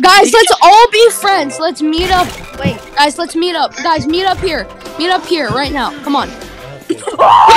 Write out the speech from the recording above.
Guys, let's all be friends. Let's meet up. Wait. Guys, let's meet up. Guys, meet up here. Meet up here right now. Come on.